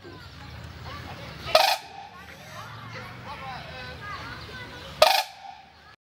school.